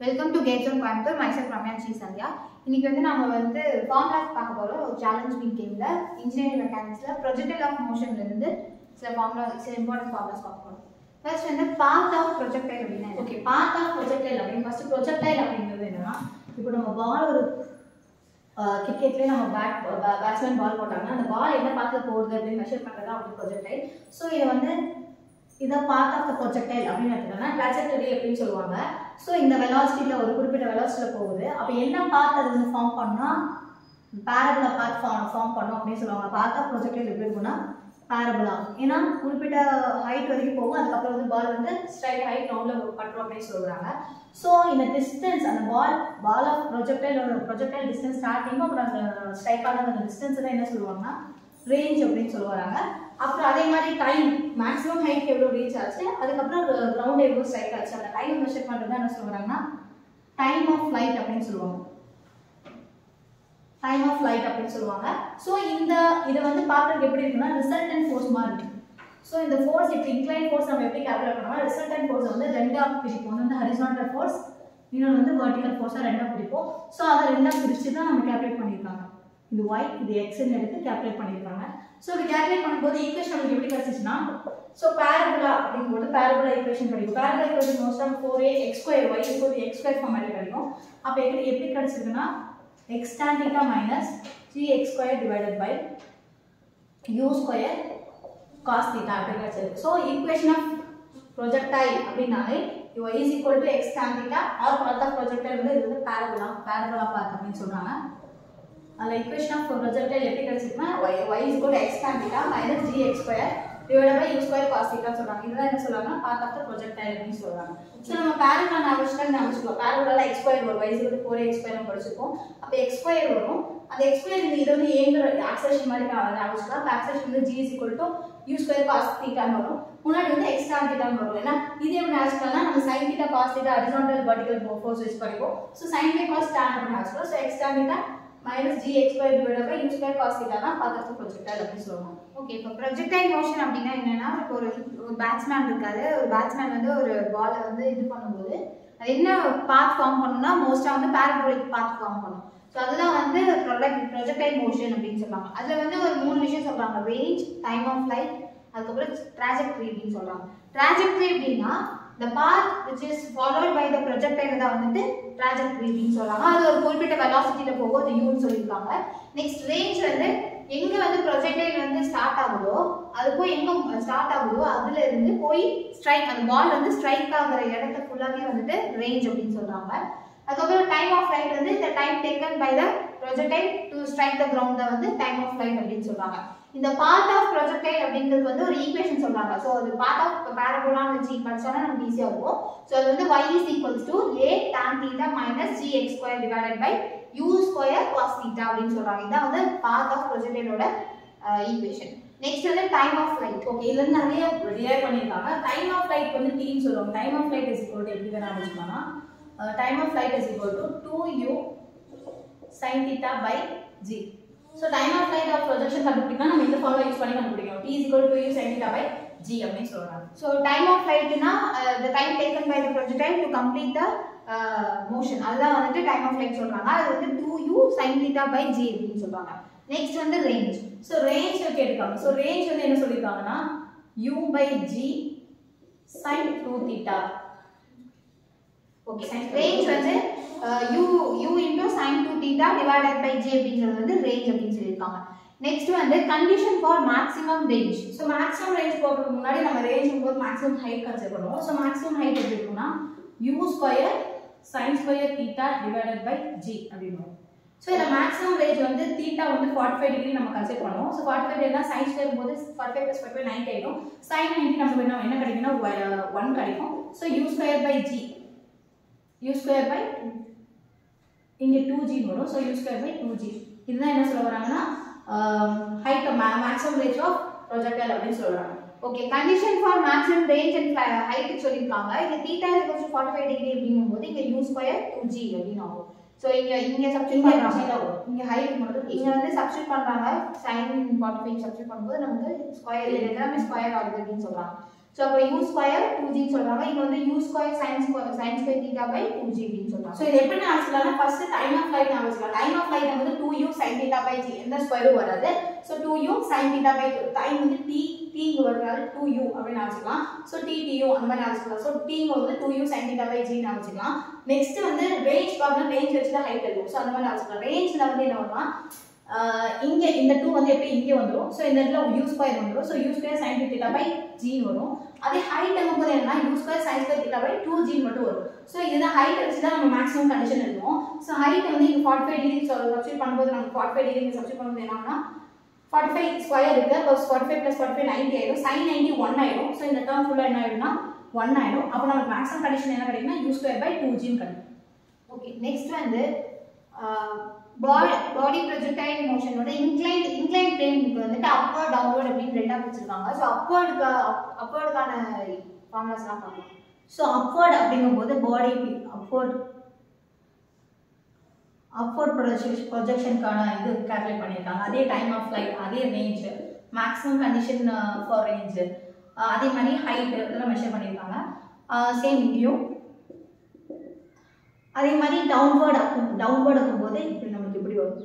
Welcome to Gates on Coimbatore myself Ramya Sri Sandhya இன்னைக்கு வந்து நம்ம வந்து ஃபார்முலாஸ் பார்க்க போகிறோம் ஒரு சேலஞ்ச் மீட் கேமில் இன்ஜினியரிங் மெக்கானிக்ஸில் ப்ரொஜெக்டல் ஆஃப் மோஷன்ல இருந்து சில ஃபார்முலா சில இம்பார்ட்டன்ட் ஃபார்முலாஸ் பார்க்க போகிறோம் ஃபர்ஸ்ட் வந்து பாத் ஆஃப் ப்ரொஜெக்டைல் அப்படின்னா? ஓகே பாத் ஆஃப் ப்ரொஜெக்டைல் அப்படின்னு ஃபர்ஸ்ட் ப்ரொஜெக்டைல் அப்படிங்கிறது என்னன்னா இப்போ நம்ம பால் ஒரு கிரிக்கெட்லேயே நம்ம பேட் பேட்ஸ்மேன் பால் போட்டாங்கன்னா அந்த பால் என்ன பார்த்து போகுது அப்படின்னு மெஷர் பண்ணுறது அப்படி ப்ரொஜெக்டைல் ஸோ இதை வந்து இதை பார்ட் ஆஃப் த ப்ரொஜெக்டைல் அப்படின்னு எடுத்துக்கோங்கன்னா ட்ராஜெக்டரி அப்படின்னு சொல்லுவாங்க. ஸோ இந்த வெலாசிட்டியில் ஒரு குறிப்பிட்ட வெலாசிட்டியில் போகுது. அப்போ என்ன பார்த்து அது வந்து ஃபார்ம் பண்ணால் பேரபுலா பார்த்து ஃபார்ம் ஃபார்ம் பண்ணோம் அப்படின்னு சொல்லுவாங்க. பார்க்க ப்ரொஜெக்டில் எப்படி இருக்குன்னா பேரபுலா ஏன்னா குறிப்பிட்ட ஹைட் வரைக்கும் போகும். அதுக்கப்புறம் வந்து பால் வந்து ஸ்ட்ரைட் ஹைட் ரவுண்டில் பண்ணுறோம் அப்படின்னு சொல்கிறாங்க ஸோ இந்த டிஸ்டன்ஸ் அந்த ball ball of projectile projectile distance ஸ்டார்டிங்கும் அப்புறம் அந்த ஸ்ட்ரைக்கான அந்த டிஸ்டன்ஸ் தான் என்ன சொல்லுவாங்கன்னா ரேஞ்ச் அப்படின்னு சொல்லுவாங்க. அப்புறம் அதே மாதிரி டைம் மேக்ஸிமம் ஹைட் எவ்வளோ ரீச் ஆச்சு? அதுக்கப்புறம் கிரவுண்ட் எவ்வளோ ஸ்ட்ரைக் ஆச்சு? அந்த டைம் மெஷர் பண்ணுறது என்ன சொல்கிறாங்கன்னா டைம் ஆஃப் ஃப்ளைட் அப்படின்னு சொல்லுவாங்க. டைம் ஆஃப் ஃப்ளைட் அப்படின்னு சொல்லுவாங்க. ஸோ இந்த இதை வந்து பார்க்கறதுக்கு எப்படி இருக்குன்னா ரிசல்டன்ட் ஃபோர்ஸ் மாதிரி இருக்கும். ஸோ இந்த ஃபோர்ஸ் இப்போ இன்க்ளைன் ஃபோர்ஸ் நம்ம எப்படி கேல்குலேட் ரிசல்ட் அண்ட் ஃபோர்ஸ் வந்து ரெண்டாக பிரிப்போம். ஒன்று வந்து ஹரிசான்டல் ஃபோர்ஸ் இன்னொன்று வந்து வெர்டிகல் ஃபோர்ஸாக ரெண்டாக பிரிப்போம். ஸோ அதை ரெண்டாக பிரித்து தான் நம்ம கேல்குலேட் பண்ணியிருக்காங்க. இது y இது எக்ஸ்ன்னு எடுத்து கேல்குலேட் பண்ணியிருக்காங்க ஸோ இது கேல்குலேட் பண்ணும்போது ஈக்குவேஷன் நமக்கு எப்படி கிடச்சிச்சுன்னா ஸோ பேரபுலா அப்படிங்கும்போது பேரபுலா ஈக்குவேஷன் கிடைக்கும். Parabola equation most of four A X square Y இப்போ எக்ஸ் ஸ்கொயர் ஃபார்மேட்டில் கிடைக்கும். அப்போ எப்படி எப்படி கிடச்சிருக்குன்னா x tan theta minus 3x square divided by u square cos theta அப்படி கிடைச்சிருக்கு. ஸோ ஈக்குவேஷன் ஆஃப் ப்ரொஜெக்டைல் அப்படின்னாலே y is equal to x tan theta or path of projectile வந்து இது வந்து parabol parabol path அப்படின்னு சொல்றாங்க. அந்த இக்குவேஷன் ஆஃப் ரிசல்ட்டை எப்படி கிடச்சிருக்குன்னா ஒய் ஒய் இஸ் கூட X theta minus G X square divide by U square cos theta சொல்கிறாங்க இதெல்லாம் என்ன சொல்கிறாங்கன்னா பார்ட் ஆஃப் த ப்ரொஜெக்ட் அப்படின்னு சொல்கிறாங்க ஸோ நம்ம பேரலான அவசியம் நம்ம சொல்லுவோம் பேரலால எக்ஸ் ஸ்கொயர் வரும் வைஸ் கூட ஃபோர் எக்ஸ் ஸ்கொயர் படிச்சிருக்கோம் அப்போ எக்ஸ் ஸ்கொயர் வரும் அந்த எக்ஸ்பிளைன் இந்த இது வந்து ஏங்கிற ஆக்சேஷன் மாதிரி நான் ஆரம்பிச்சுக்கலாம் இப்போ ஆக்சேஷன் வந்து G is equal to U square cos தீட்டான்னு வரும் முன்னாடி வந்து எக்ஸ்ட்ரா தீட்டான்னு வரும் ஏன்னா இது எப்படி ஆச்சுக்கலாம்னா நம்ம sine theta cos theta horizontal vertical force வச்சு படிப்போம் so sine theta cos stand அப்படின்னு ஆச்சுக்கலாம் so extra theta theta minus gx square divided by u square தான் path of அப்படின்னு சொல்லுவாங்க ஓகே இப்போ ப்ரொஜெக்டைல் மோஷன் அப்படின்னா என்னன்னா இப்போ ஒரு ஒரு பேட்ஸ்மேன் இருக்காரு. ஒரு பேட்ஸ்மேன் வந்து ஒரு பாலை வந்து இது பண்ணும்போது அது என்ன பாத் ஃபார்ம் பண்ணணும்னா மோஸ்ட்டாக வந்து பேரபோலிக் பாத் ஃபார்ம் பண்ணும். ஸோ அதுதான் வந்து ப்ரொடக்ட் ப்ரொஜெக்டைல் மோஷன் அப்படின்னு சொல்றாங்க அதில் வந்து ஒரு மூணு விஷயம் சொல்கிறாங்க ரேஞ்ச் டைம் ஆஃப் ஃப்ளைட் அதுக்கப்புறம் ட்ராஜெக்டரி அப்படின்னு சொல்றாங்க. ட்ராஜெக்டரி அப்படின்னா the path which is followed by the projectile தான் வந்துட்டு trajectory அப்படின்னு சொல்றாங்க அது ஒரு குறிப்பிட்ட velocityல போகும் அது யூன்னு சொல்லியிருக்காங்க. நெக்ஸ்ட் ரேஞ்ச் வந்து எங்க வந்து ப்ரொஜெக்டைல் வந்து ஸ்டார்ட் ஆகுதோ அது போய் எங்க ஸ்டார்ட் ஆகுதோ அதுல இருந்து போய் ஸ்ட்ரைக் அந்த பால் வந்து ஸ்ட்ரைக் ஆகுற இடத்த ஃபுல்லாவே வந்துட்டு ரேஞ்ச் அப்படின்னு சொல்றாங்க. அதுக்கப்புறம் டைம் ஆஃப் ஃபிளைட் வந்து இந்த time taken by the projectile to strike the ground வந்து டைம் ஆஃப் ஃபிளைட் அப்படின்னு சொல்றாங்க. இந்த பார்ட் ஆஃப் ப்ரொஜெக்டைல் அப்படிங்கிறது வந்து ஒரு ஈக்குவேஷன் சொல்றாங்க. ஸோ அது பார்ட் ஆஃப் பேரபோலான்னு வச்சு படிச்சோன்னா நமக்கு ஈஸியாக இருக்கும் ஸோ அது வந்து y equals equals A a tan theta minus X square divided by u square cos theta அப்படின்னு சொல்றாங்க. இதான் வந்து பார்ட் ஆஃப் ப்ரொஜெக்டைலோட ஈக்குவேஷன் நெக்ஸ்ட் வந்து டைம் ஆஃப் ஃபிளைட் ஓகே இதுல இருந்து நிறைய டிரைவ் பண்ணியிருக்காங்க. டைம் ஆஃப் ஃபிளைட் வந்து டீன்னு சொல்லுவாங்க. Time of flight is equal to எப்படி வேணா வச்சுக்கோனா time of flight is equal to two U sine theta by G so time of flight of projection கண்டுபிடிக்கணும் நம்ம இந்த ஃபார்முலா யூஸ் பண்ணி கண்டுபிடிக்கணும். T is equal to U sine theta by G அப்படின்னு சொல்கிறாங்க so time of ஃபிளைட்னா the time taken by the projectile to complete the motion அதுதான் வந்துட்டு time of light சொல்கிறாங்க அது வந்து two U sine theta by G அப்படின்னு சொல்றாங்க. Next வந்து ரேஞ்ச் ஸோ ரேஞ்ச் கேட்டிருக்காங்க. ஸோ ரேஞ்ச் வந்து என்ன சொல்லியிருக்காங்கன்னா U by G sine two theta okay range வந்து U U into sine two theta divided by G அப்படிங்கிறது வந்து ரேஞ்ச் அப்படின்னு சொல்லியிருக்காங்க. நெக்ஸ்ட் வந்து condition for maximum range so maximum range போடுறதுக்கு முன்னாடி நம்ம ரேஞ்ச் போது மேக்ஸிமம் ஹைட் கன்சிடர் பண்ணுவோம். ஸோ மேக்ஸிமம் ஹைட் எப்படி இருக்கும்னா U square sine square theta divided by G அப்படின்னு ஸோ இதில் மேக்ஸிமம் ரேஞ்ச் வந்து தீட்டா வந்து ஃபார்ட்டி ஃபைவ் டிகிரி நம்ம கன்சிடர் பண்ணுவோம். So forty five degree sine square போது forty five plus forty five ninety ஆகிடும் சைன் நைன்டி நம்ம என்ன கிடைக்கும்னா ஒன் கிடைக்கும். So U square by G U square by இங்கே டூ ஜி வரும் so U square by two G இதுதான் என்ன சொல்ல வராங்கன்னா height maximum range of projectile அப்படின்னு சொல்கிறாங்க okay condition for maximum range and height சொல்லியிருக்காங்க. இங்க theta is equal to 45 degree அப்படிங்கும்போது இங்க u ஸ்கொயர் 2g அப்படின்னு ஆகும். ஸோ இங்க இங்க இங்க தான் வரும். இங்க ஹைட் மட்டும் இங்க வந்து சப்ஸ்டிட் பண்றாங்க. Sin 45 சப்ஸ்டிட் பண்ணும்போது நமக்கு ஸ்கொயர் எல்லாமே ஸ்கொயர் ஆகுது அப்படின்னு சொல்றாங்க. ஸோ அப்போ யூ ஸ்கொயர் டூ ஜின்னு சொல்றாங்க. இங்க வந்து U square sine square sine square theta by two G அப்படின்னு சொல்றாங்க. ஸோ இது எப்படி நான் வச்சுக்கலாம்னா ஃபர்ஸ்ட் டைம் ஆஃப் ஃபிளைட் நான் வச்சுக்கலாம் டைம் ஆஃப் ஃபிளைட் வந்து two U sine theta by G எந்த ஸ்கொயரும் வராது. So two U sine theta by time வந்து டி டி வருது டூ யூ அப்படின்னு நான் வச்சுக்கலாம் ஸோ டி டி யூ அந்த மாதிரி நான் வச்சுக்கலாம் ஸோ டி வந்து two U sine theta by G நான் வச்சுக்கலாம் நெக்ஸ்ட் வந்து ரேஞ்ச் பார்த்தா ரேஞ்ச் வச்சு தான் ஹைட் இருக்கும். ஸோ அந்த மாதிரி நான் வச்சுக்கலாம் ரேஞ்சில் வந்து என்ன வரும்னா இங்கே இங்க இந்த டூ வந்து எப்படி இங்கே வந்துடும் ஸோ இந்த இடத்துல யூ ஸ்கொயர் வந்துடும் so U square sine theta by G வரும். அதே ஹைட் போது என்னன்னா U square sine square theta by two G மட்டும் வரும். ஸோ இதுதான் ஹைட் வச்சு தான் நம்ம மேக்ஸிமம் கண்டிஷன் எழுதுவோம் ஸோ ஹைட் வந்து இங்கே ஃபார்ட்டி ஃபைவ் டிகிரி சப்ஸ்டியூட் பண்ணும்போது நம்ம ஃபார்ட்டி ஃபைவ் டிகிரி சப்ஸ்டியூட் பண்ணும்போது என்னன்னா ஃபார்ட்டி ஃபைவ் ஸ்கொயர் இருக்கு. Plus forty five plus forty five ninety ஆயிடும். சைன் நைன்டி ஒன் ஆயிடும். ஸோ இந்த டேர்ம் ஃபுல்லாக என்ன ஆயிடும்னா ஒன் ஆயிடும். அப்போ நமக்கு மேக்ஸிமம் கண்டிஷன் என்ன கிடைக்கும்னா யூ ஸ்கொயர் பை டூ ஜின்னு கிடைக்கும். ஓகே நெக்ஸ்ட் வந்து பாடி பாடி ப்ரொஜெக்டைல் மோஷனோட இன்க்ளைன் இன்க்ளைன் பிளேனுக்கு வந்துட்டு அப்வர்ட் டவுன்வர்ட் அப்படின்னு ரெண்டாக பிடிச்சிருக்காங்க ஸோ அப்வர்டுக்கு அப்வர்டுக்கான ஃபார்முலாஸ்லாம் பார்க்கலாம். ஸோ அப்வர்ட் அப்படிங்கும்போது பாடி அப்வர்ட் அப்வர்ட் ப்ரொஜெக்ஷன் ப்ரொஜெக்ஷனுக்கான இது கேல்குலேட் பண்ணியிருக்காங்க. அதே டைம் ஆஃப் ஃப்ளைட் அதே range maximum condition for range அதே மாதிரி ஹைட் இதெல்லாம் மெஷர் பண்ணியிருக்காங்க. Uh, சேம் இங்கேயும் அதே மாதிரி டவுன்வேர்ட் ஆக்கும் டவுன்வேர்ட் ஆக்கும்போது இப்படி நமக்கு இப்படி வரும்.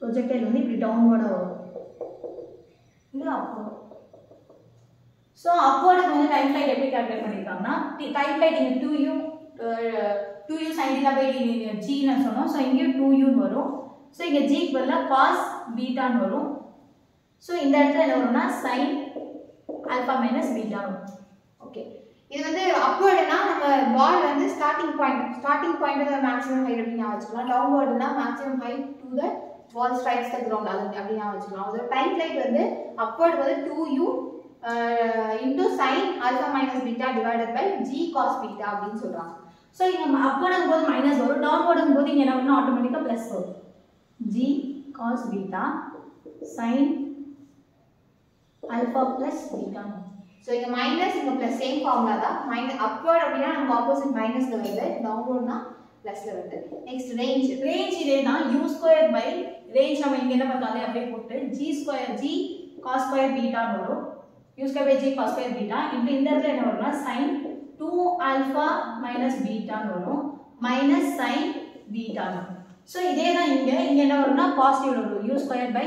ப்ரொஜெக்டைல் வந்து இப்படி டவுன்வேர்டாக வரும். இல்லை அப்போ ஸோ அப்போர்டுக்கு வந்து டைம் ஃப்ளைட் எப்படி கால்குலேட் பண்ணியிருக்காங்கன்னா டைம் ஃப்ளைட் இங்கே டூ யூ டூ யூ சைன்டினா பை ஜின்னு சொன்னோம். ஸோ இங்கேயும் டூ யூன்னு வரும். ஸோ இங்கே ஜிக்கு பதில் காஸ் பீட்டான்னு வரும். ஸோ இந்த இடத்துல என்ன வரும்னா சைன் ஆல்ஃபா மைனஸ் பீட்டா வரும். ஓகே இது வந்து அப்போ பால் வந்து starting point starting point maximum height அப்படின்னு நான் வச்சுக்கலாம். டவுன்வர்டுனா maximum height to the ball strikes the ground அது அப்படி நான் வச்சுக்கலாம். அதோட டைம் ஃபிளைட் வந்து அப்வர்ட் வந்து two U into sine alpha minus beta divided by G cos beta அப்படின்னு சொல்கிறாங்க ஸோ இங்கே அப்வர்டுங்கும் போது மைனஸ் வரும். டவுன்வர்டுங்கும் போது இங்கே என்ன பண்ணணும் ஆட்டோமேட்டிக்காக ப்ளஸ் வரும். G cos beta sine alpha plus beta so இங்க மைனஸ் இங்க ப்ளஸ் சேம் ஃபார்முலா தான். மைனஸ் அப்வர்ட் அப்படின்னா நமக்கு ஆப்போசிட் மைனஸில் வருது. டவுன்வர்ட்னா ப்ளஸ்ல வருது. நெக்ஸ்ட் ரேஞ்ச் ரேஞ்ச் இதே தான். யூ ஸ்கொயர் பை ரேஞ்ச் நம்ம இங்கே என்ன பார்த்தாலே அப்படியே போட்டு G square G cos square பீட்டான்னு வரும். U square by G cos square beta இப்போ இந்த இடத்துல என்ன வரும்னா சைன் டூ ஆல்ஃபா மைனஸ் பீட்டான்னு வரும். மைனஸ் சைன் பீட்டான்னு ஸோ இதே தான் இங்கே. இங்கே என்ன வரும்னா பாசிட்டிவ் வரும் U square by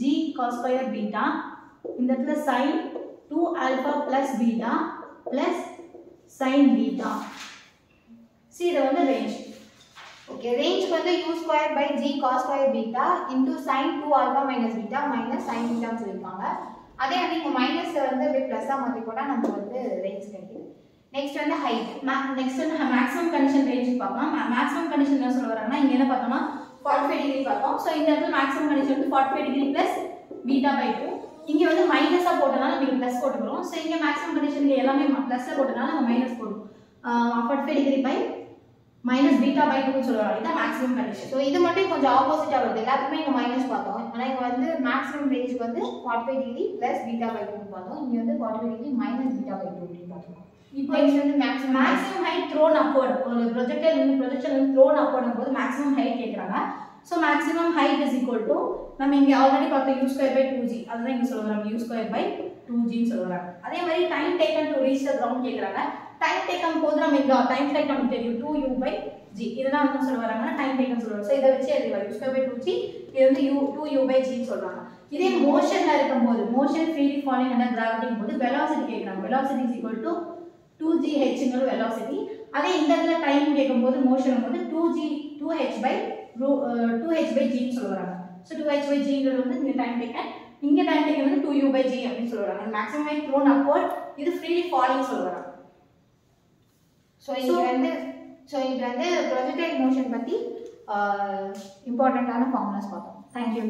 G cos square beta இந்த இடத்துல sine two alpha plus beta plus sine beta C இது வந்து ரேஞ்ச் ஓகே ரேஞ்ச் வந்து U square by G cos square beta into sine two alpha minus beta minus sine பீட்டான்னு சொல்லியிருக்காங்க. அதே வந்து இங்கே minus வந்து அப்படியே ப்ளஸ்ஸாக மாற்றி போட்டால் நமக்கு வந்து ரேஞ்ச் கிடைக்குது. நெக்ஸ்ட் வந்து ஹைட் நெக்ஸ்ட் வந்து மேக்ஸிமம் கண்டிஷன் ரேஞ்ச் பார்க்கலாம். மேக்ஸிமம் கண்டிஷன் என்ன சொல்ல வராங்கன்னா இங்க என்ன பார்த்தோம்னா ஃபார்ட்டி ஃபைவ் டிகிரி பார்த்தோம் ஸோ இந்த இடத்துல மேக்ஸிமம் கண்டிஷன் வந்து forty five degree plus beta by two இங்க வந்து மைனஸாக போட்டனால நீங்கள் ப்ளஸ் போட்டுக்கிறோம் ஸோ இங்கே மேக்ஸிமம் கண்டிஷன் எல்லாமே ப்ளஸ்ஸில் போட்டனால நம்ம மைனஸ் போடுவோம் forty degree by minus beta by டூன்னு சொல்லுவாங்க இதுதான் மேக்ஸிமம் கண்டிஷன் ஸோ இது மட்டும் கொஞ்சம் ஆப்போசிட்டாக வருது. எல்லாத்துக்குமே இங்கே மைனஸ் பார்த்தோம். ஆனால் இங்கே வந்து மேக்ஸிமம் ரேஞ்ச் வந்து forty five degree plus beta by two பார்த்தோம். இங்கே வந்து forty five degree minus beta by two அப்படின்னு பார்த்தோம். இப்போ நெக்ஸ்ட் வந்து maximum maximum height thrown upward ஒரு ப்ரொஜெக்டர் இருந்து ப்ரொஜெக்டர் இருந்து த்ரோன் அப்வர்ட் போது மேக்ஸிமம் ஹைட் கேட்குறாங்க so maximum height is equal to நம்ம இங்கே ஆல்ரெடி பார்த்தோம் U square by two G அதுதான் இங்கே வரோம் யூ ஸ்கொயர் பை டூ ஜின்னு சொல்லுவாங்க அதே மாதிரி time taken to reach the ground கேட்குறாங்க டைம் டேக்கன் போது நம்ம இங்கே டைம் ஃபிளைட் நமக்கு தெரியும். டூ யூ பை ஜி இதுதான் என்ன சொல்ல வராங்கன்னா டைம் டேக்கன் சொல்லுவாங்க ஸோ இதை வச்சு எழுதுவாங்க u square by two g இது வந்து யூ டூ யூ பை ஜின்னு சொல்றாங்க. இதே மோஷன்ல இருக்கும்போது மோஷன் ஃப்ரீலி ஃபாலிங் அண்ட் கிராவிட்டிங் போது வெலாசிட்டி கேட்குறாங்க velocity is equal to two g ஹெச்ங்கிற velocity அதே இந்த இடத்துல டைம் கேட்கும்போது மோஷன் வந்து two g two h by two h by ஜின்னு சொல்லுவாங்க. ஸோ டூ ஹெச் பை ஜிங்கிறது வந்து இந்த டைம் டேக்கன் இங்கே டைம் டேக்கன் வந்து டூ யூ பை ஜி அப்படின்னு சொல்லுவாங்க. மேக்ஸிமம் ஹைட் த்ரோன் அப்வர்ட் இது ஃப்ரீலி ஃபாலிங் சொல்லுவாங்க. ஸோ இது வந்து ஸோ இது வந்து ப்ரொஜெக்டைல் மோஷன் பற்றி இம்பார்ட்டண்ட்டான ஃபார்முலாஸ் பார்த்தோம். தேங்க்யூ